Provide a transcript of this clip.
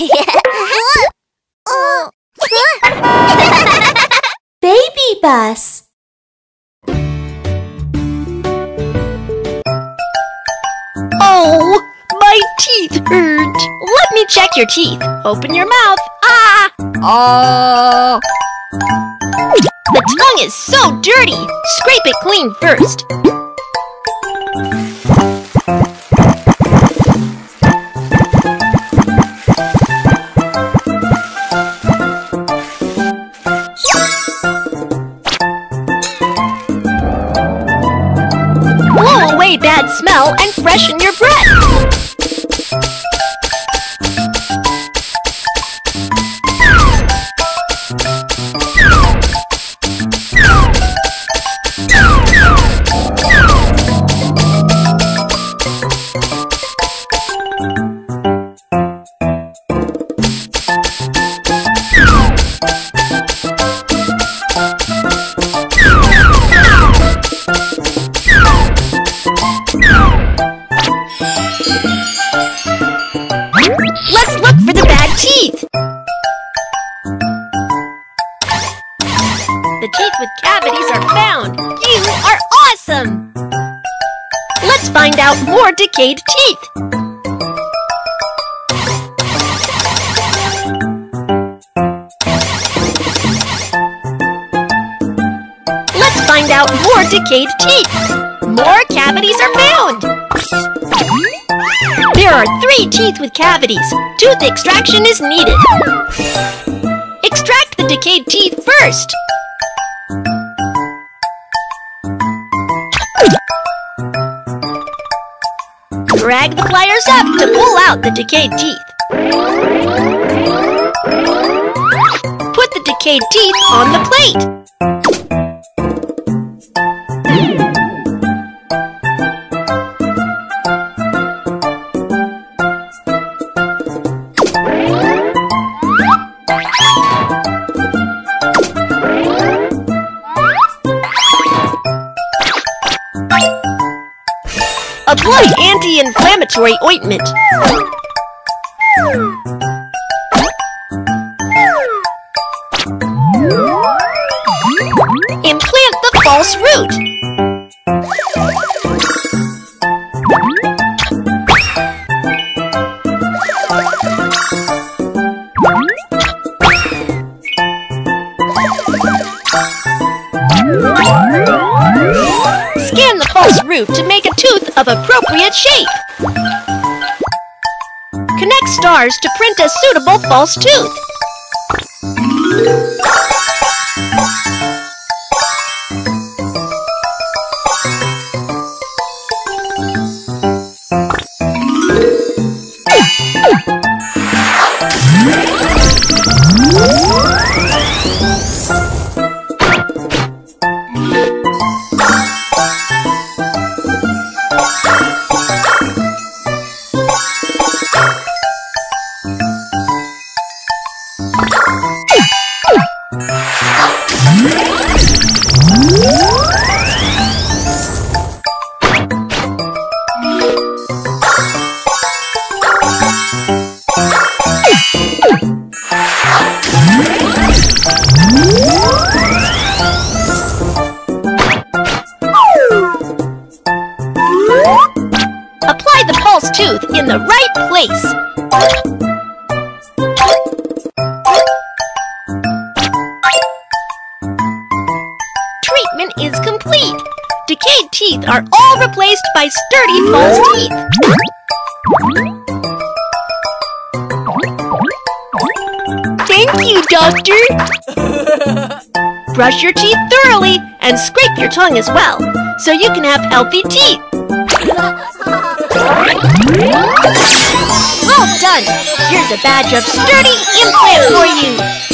Baby bus. Oh, my teeth hurt. Let me check your teeth. Open your mouth. Ah! Oh. The tongue is so dirty. Scrape it clean first. Smell and freshen your breath. The teeth with cavities are found. You are awesome. Let's find out more decayed teeth. Let's find out more decayed teeth. More cavities are found. There are three teeth with cavities. Tooth extraction is needed. Extract the decayed teeth first. Drag the pliers up to pull out the decayed teeth. Put the decayed teeth on the Apply anti-inflammatory ointment. Implant the false root. Scan the false root to make a tooth of appropriate shape. Connect stars to print a suitable false tooth. Tooth in the right place. Treatment is complete. Decayed teeth are all replaced by sturdy false teeth. Thank you, Doctor. Brush your teeth thoroughly and scrape your tongue as well, so you can have healthy teeth. Well done! Here's a badge of sturdy implant for you!